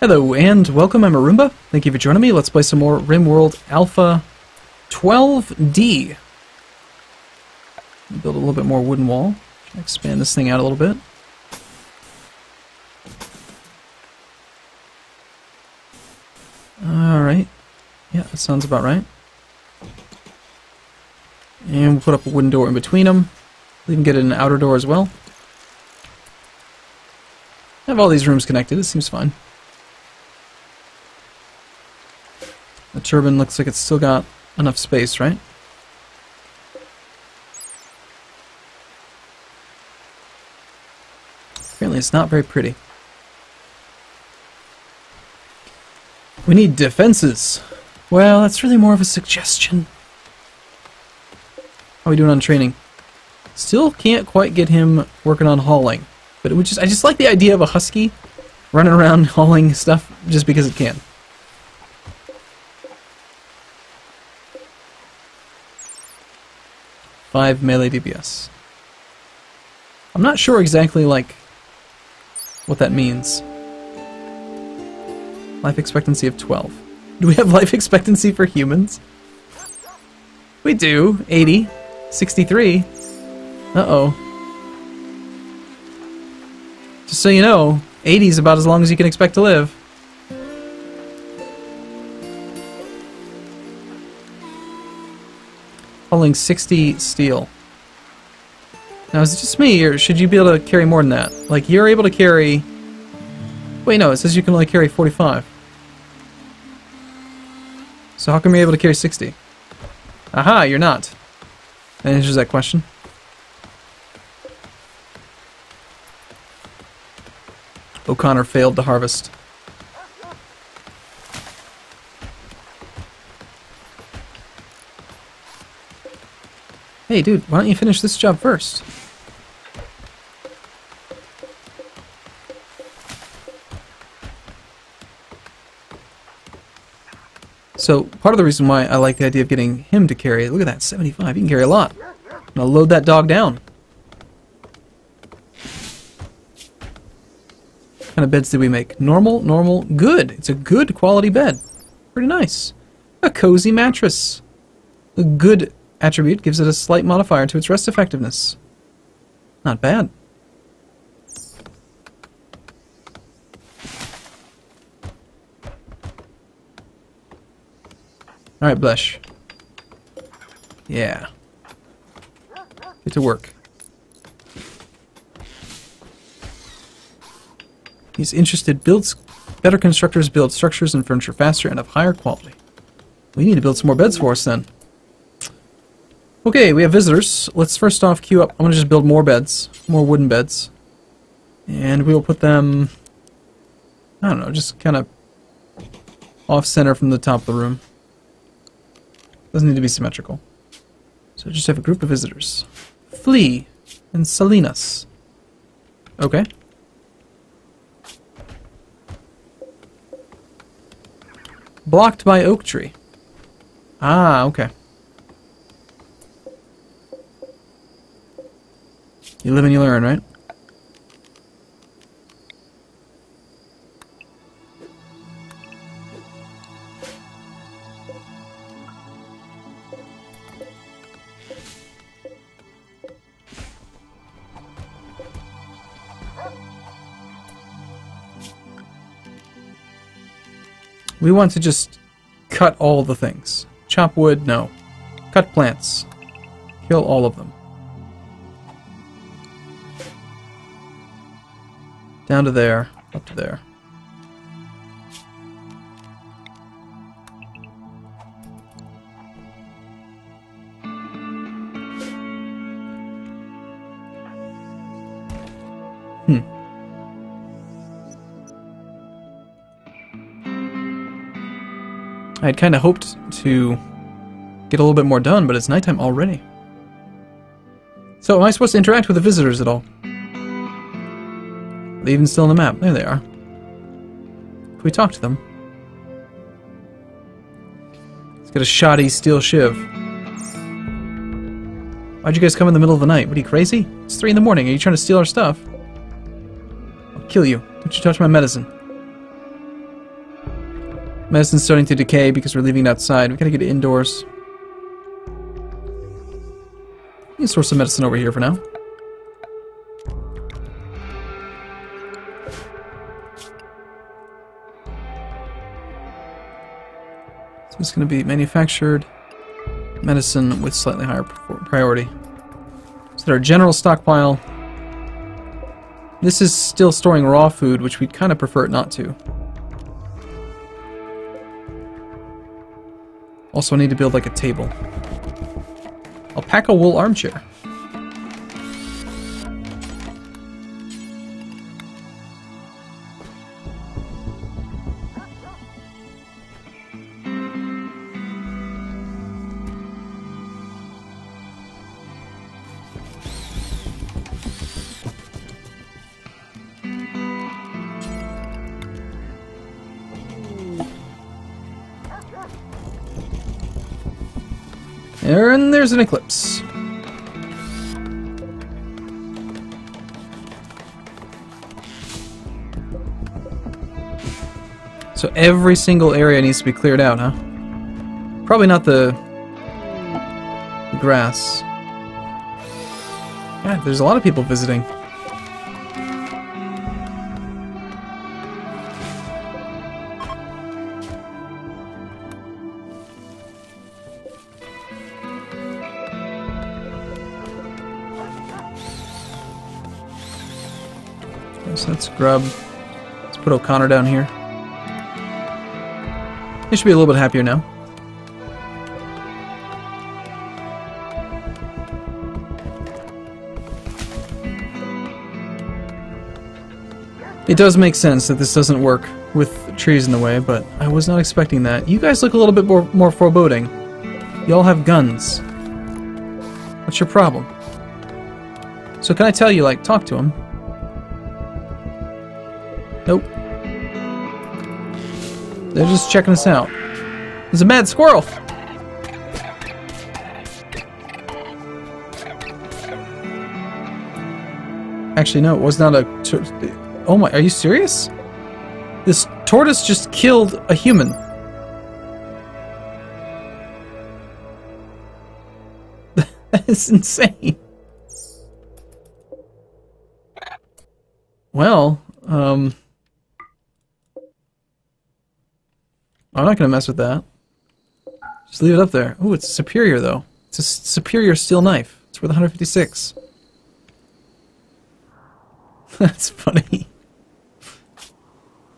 Hello and welcome, I'm Arumba. Thank you for joining me. Let's play some more RimWorld Alpha 12D. Build a little bit more wooden wall. Expand this thing out a little bit. Alright. Yeah, that sounds about right. And we'll put up a wooden door in between them. We can get an outer door as well. Have all these rooms connected, it seems fine. The turbine looks like it's still got enough space, right? Apparently it's not very pretty. We need defenses. Well, that's really more of a suggestion. How are we doing on training? Still can't quite get him working on hauling. But it just I just like the idea of a husky running around hauling stuff just because it can. Five melee DPS. I'm not sure exactly like what that means. Life expectancy of 12. Do we have life expectancy for humans? We do. 80. 63. Uh-oh. Just so you know, 80 is about as long as you can expect to live. Holding 60 steel. Now, is it just me, or should you be able to carry more than that? Like, you're able to carry... Wait, no, it says you can only carry 45. So how come you're able to carry 60? Aha, you're not. That answers that question. O'Connor failed to harvest. Hey dude, why don't you finish this job first? So, part of the reason why I like the idea of getting him to carry look at that, 75, he can carry a lot. Now load that dog down. What kind of beds did we make? Normal, normal, good. It's a good quality bed. Pretty nice. A cozy mattress. A good attribute gives it a slight modifier to its rest effectiveness. Not bad. Alright, Blush. Yeah. Get to work. He's interested builds better constructors build structures and furniture faster and of higher quality. We need to build some more beds for us then. Okay, we have visitors. Let's first off queue up. I'm going to just build more beds. More wooden beds. And we will put them... I don't know, just kind of off-center from the top of the room. Doesn't need to be symmetrical. So just have a group of visitors. Flea and Salinas. Okay. Blocked by oak tree. Ah, okay. You live and you learn, right? We want to just cut all the things. Chop wood, no. Cut plants. Kill all of them. Down to there, up to there. Hmm. I had kind of hoped to get a little bit more done, but it's nighttime already. So, am I supposed to interact with the visitors at all? Are they even still on the map? There they are. Can we talk to them? It's got a shoddy steel shiv. Why'd you guys come in the middle of the night? What are you, crazy? It's 3 in the morning. Are you trying to steal our stuff? I'll kill you. Don't you touch my medicine. Medicine's starting to decay because we're leaving it outside. We gotta get it indoors. You can store some medicine over here for now. So it's gonna be manufactured medicine with slightly higher priority. So our general stockpile. This is still storing raw food, which we'd kind of prefer it not to. Also, I need to build like a table. Alpaca wool armchair. And there's an eclipse. So every single area needs to be cleared out, huh? Probably not the, the grass. Yeah, there's a lot of people visiting. So let's grab... Let's put O'Connor down here. He should be a little bit happier now. It does make sense that this doesn't work with trees in the way, but I was not expecting that. You guys look a little bit more, more foreboding. You all have guns. What's your problem? So can I tell you, like, talk to him? Nope. They're just checking us out. There's a mad squirrel! Actually, no, it was not a... Oh my, are you serious? This tortoise just killed a human. that is insane. Well, um... I'm not gonna mess with that. Just leave it up there. Oh, it's superior though. It's a superior steel knife. It's worth 156. That's funny.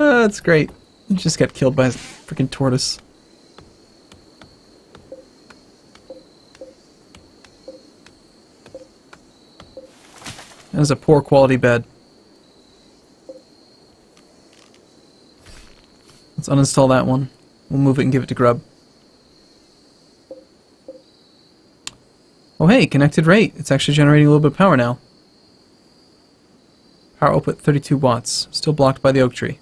Oh, that's great. You just got killed by a freaking tortoise. That was a poor quality bed. Let's uninstall that one. We'll move it and give it to Grub. Oh hey, connected rate. It's actually generating a little bit of power now. Power output 32 watts. Still blocked by the oak tree.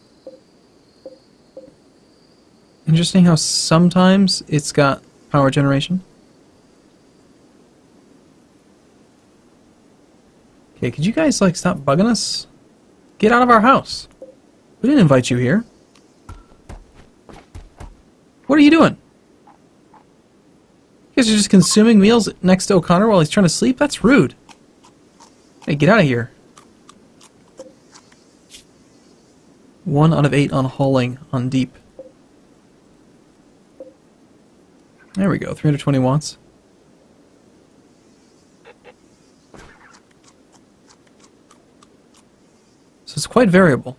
Interesting how sometimes it's got power generation. Okay, could you guys like stop bugging us? Get out of our house. We didn't invite you here. What are you doing? You guys are just consuming meals next to O'Connor while he's trying to sleep? That's rude. Hey, get out of here. One out of eight on hauling on deep. There we go, 320 watts. So it's quite variable.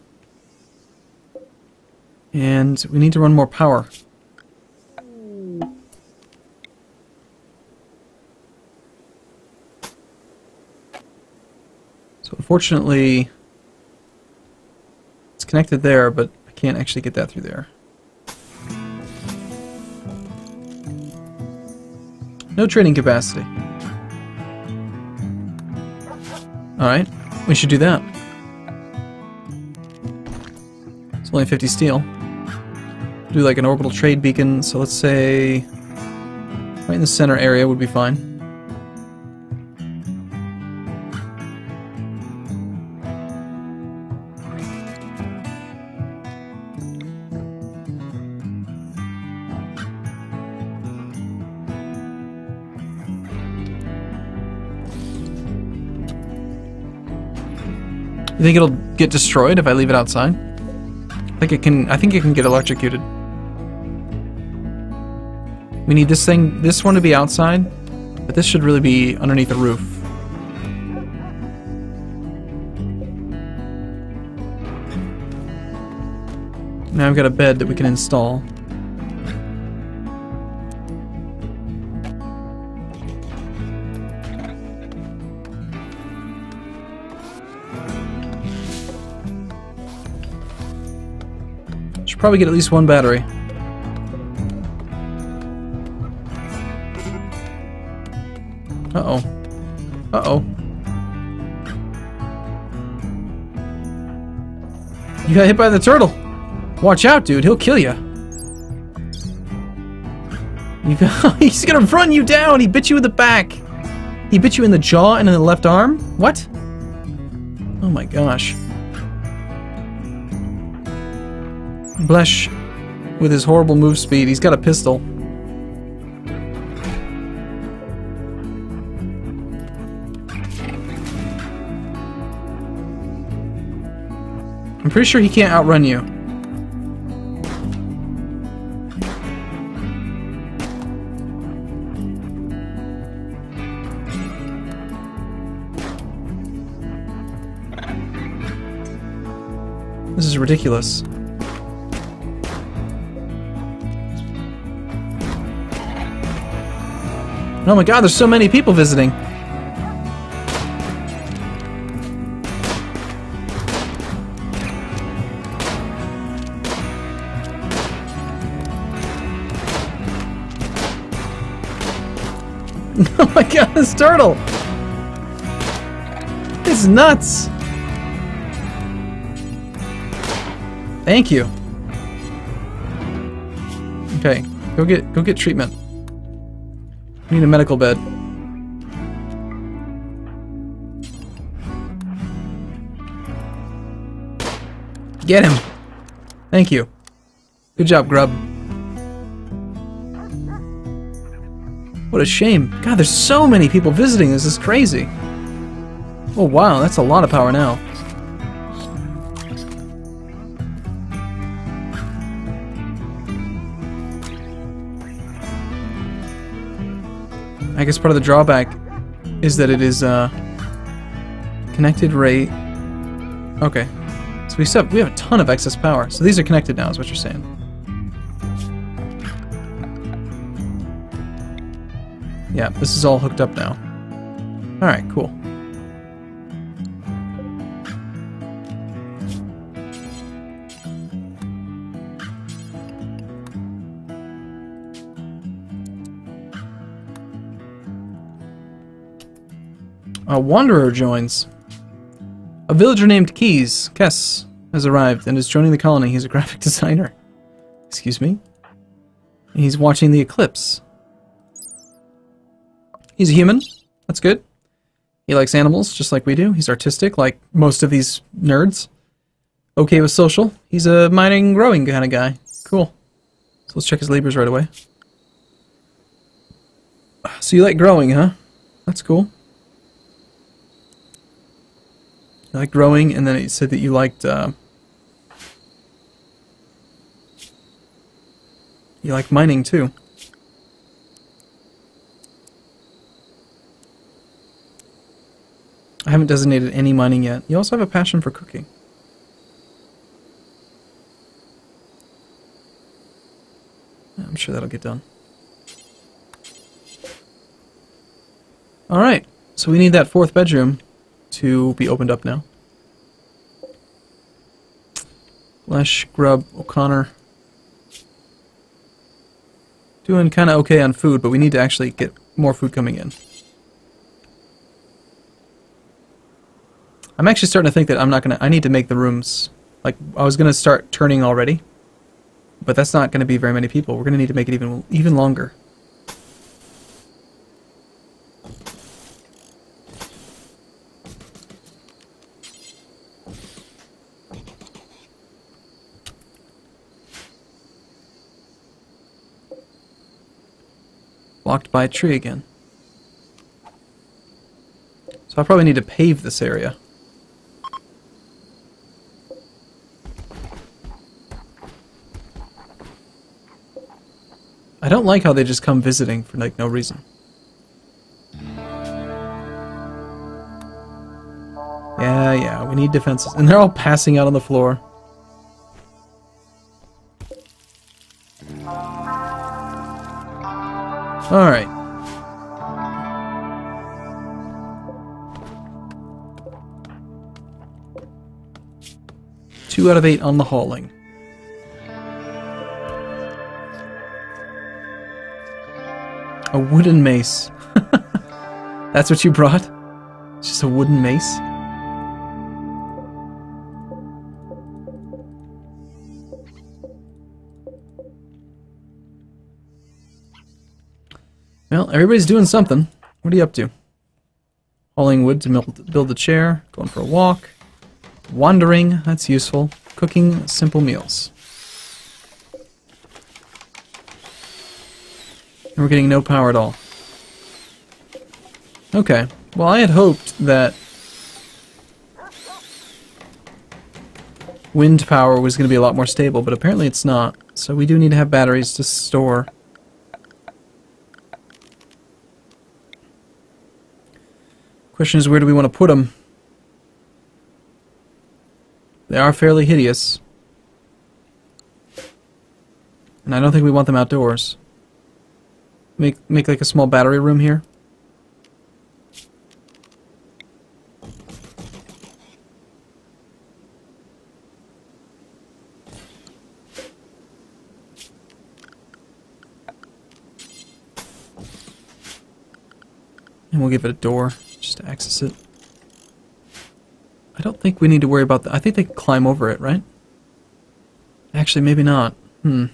And we need to run more power. Unfortunately, it's connected there, but I can't actually get that through there. No trading capacity. Alright, we should do that. It's only 50 steel. Do like an orbital trade beacon, so let's say right in the center area would be fine. You think it'll get destroyed if I leave it outside? I think it can. I think it can get electrocuted. We need this thing, this one to be outside, but this should really be underneath the roof. Now I've got a bed that we can install. Probably get at least one battery. Uh-oh. Uh-oh. You got hit by the turtle. Watch out, dude. He'll kill you. you got, he's gonna run you down. He bit you in the back. He bit you in the jaw and in the left arm? What? Oh my gosh. Blesh, with his horrible move speed, he's got a pistol. I'm pretty sure he can't outrun you. This is ridiculous. Oh my god, there's so many people visiting. oh my god, this turtle! It's nuts! Thank you. Okay, go get go get treatment. I need a medical bed. Get him! Thank you. Good job, Grub. What a shame. God, there's so many people visiting. This is crazy. Oh, wow, that's a lot of power now. I guess part of the drawback is that it is uh, connected rate. Okay, so we still have, we have a ton of excess power. So these are connected now, is what you're saying. Yeah, this is all hooked up now. All right, cool. A wanderer joins. A villager named Keys, Kess, has arrived and is joining the colony. He's a graphic designer. Excuse me? He's watching the eclipse. He's a human. That's good. He likes animals, just like we do. He's artistic, like most of these nerds. Okay with social. He's a mining, growing kind of guy. Cool. So let's check his labors right away. So you like growing, huh? That's cool. You like growing, and then it said that you liked, uh, you like mining too. I haven't designated any mining yet. You also have a passion for cooking. I'm sure that'll get done. Alright, so we need that fourth bedroom to be opened up now. Flesh, Grub, O'Connor. Doing kind of okay on food, but we need to actually get more food coming in. I'm actually starting to think that I'm not going to... I need to make the rooms... Like, I was going to start turning already. But that's not going to be very many people. We're going to need to make it even even longer. Blocked by a tree again. So I probably need to pave this area. I don't like how they just come visiting for like no reason. Yeah, yeah, we need defenses. And they're all passing out on the floor. Alright. Two out of eight on the hauling. A wooden mace. That's what you brought? It's just a wooden mace? Everybody's doing something. What are you up to? Hauling wood to build a chair, going for a walk, wandering, that's useful, cooking simple meals. And we're getting no power at all. Okay, well I had hoped that wind power was going to be a lot more stable, but apparently it's not. So we do need to have batteries to store Question is, where do we want to put them? They are fairly hideous. And I don't think we want them outdoors. Make, make like a small battery room here. And we'll give it a door access it. I don't think we need to worry about that. I think they can climb over it, right? Actually, maybe not. Hmm.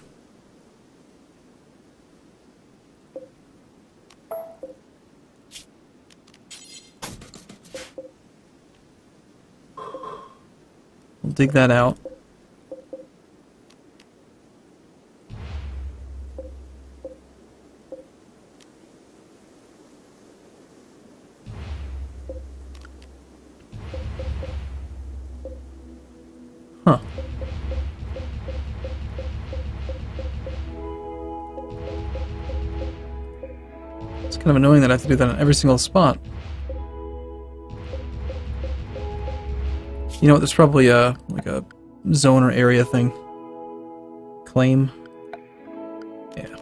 We'll dig that out. Kind of annoying that I have to do that on every single spot. You know what, there's probably a, like a zone or area thing. Claim. Yeah.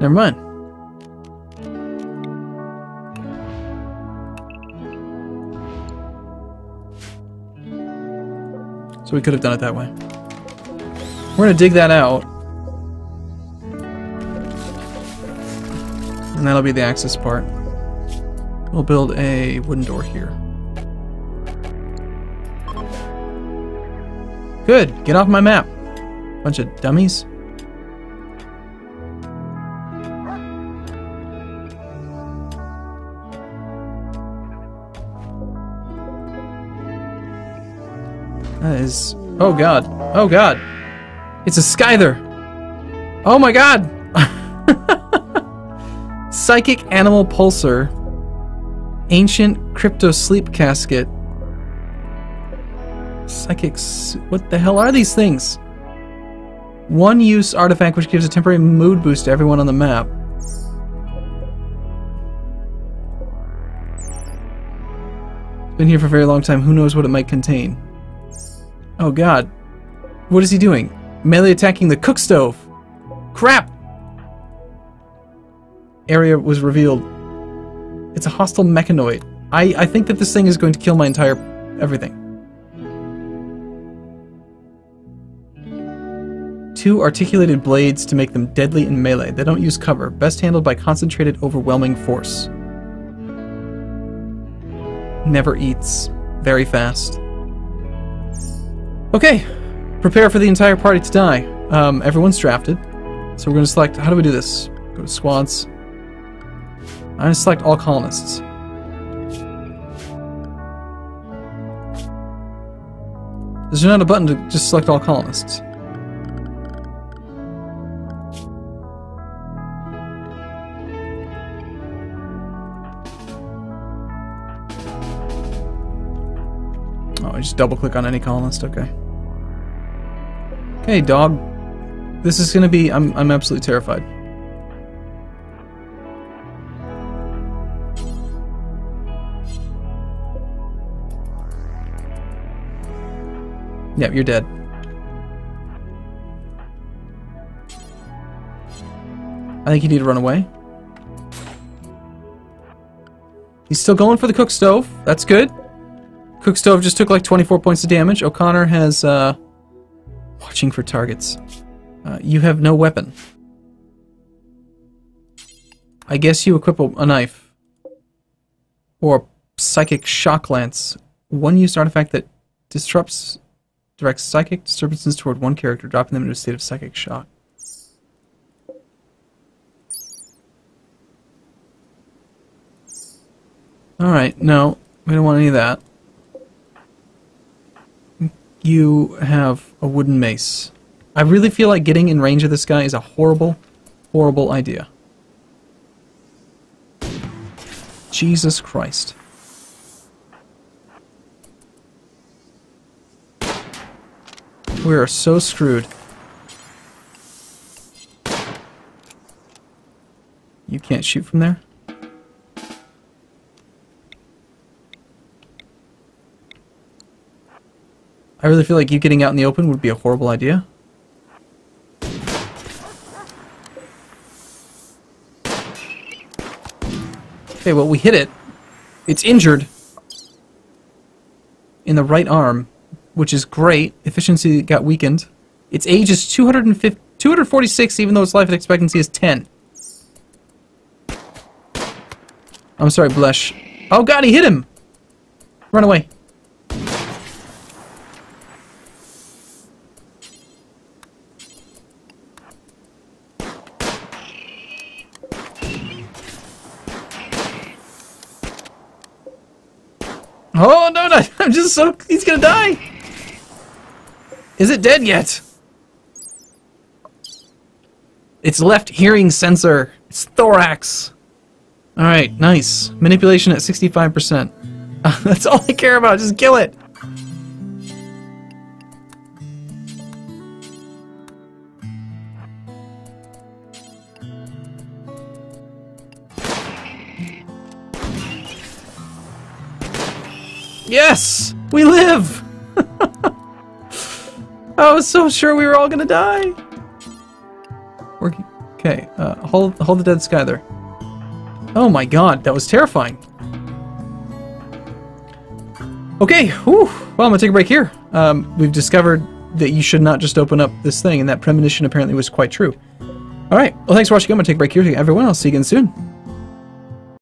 Never mind. So we could have done it that way. We're gonna dig that out. And that'll be the access part. We'll build a wooden door here. Good, get off my map. Bunch of dummies. That is... Oh god. Oh god. It's a Scyther! Oh my god! Psychic Animal Pulser. Ancient Cryptosleep Casket. Psychics... What the hell are these things? One use artifact which gives a temporary mood boost to everyone on the map. been here for a very long time. Who knows what it might contain? Oh god. What is he doing? Melee attacking the cook stove. Crap! Area was revealed. It's a hostile mechanoid. I, I think that this thing is going to kill my entire everything. Two articulated blades to make them deadly in melee. They don't use cover. Best handled by concentrated, overwhelming force. Never eats. Very fast. Okay, prepare for the entire party to die. Um, everyone's drafted. So we're going to select, how do we do this? Go to squads. I'm going to select all colonists. Is there not a button to just select all colonists. Oh, I just double click on any colonist, okay. Okay, dog. This is gonna be I'm I'm absolutely terrified. Yep, you're dead. I think you need to run away. He's still going for the cook stove. That's good. Cook stove just took like 24 points of damage. O'Connor has, uh, watching for targets. Uh, you have no weapon. I guess you equip a, a knife. Or psychic shock lance. One used artifact that disrupts, directs psychic disturbances toward one character, dropping them into a state of psychic shock. Alright, no, we don't want any of that. You have a wooden mace. I really feel like getting in range of this guy is a horrible, horrible idea. Jesus Christ. We are so screwed. You can't shoot from there? I really feel like you getting out in the open would be a horrible idea. Okay, well, we hit it. It's injured. In the right arm, which is great. Efficiency got weakened. Its age is 250, 246, even though its life expectancy is 10. I'm sorry, Blesh. Oh god, he hit him! Run away. Oh, no, no, I'm just so... He's gonna die! Is it dead yet? It's left hearing sensor. It's thorax. Alright, nice. Manipulation at 65%. That's all I care about, just kill it! Yes! We live! I was so sure we were all gonna die! Okay, uh, hold, hold the dead Scyther. Oh my god, that was terrifying. Okay, whew. well, I'm gonna take a break here. Um, we've discovered that you should not just open up this thing, and that premonition apparently was quite true. Alright, well, thanks for watching. I'm gonna take a break here. Everyone, I'll see you again soon.